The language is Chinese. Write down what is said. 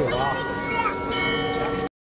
有的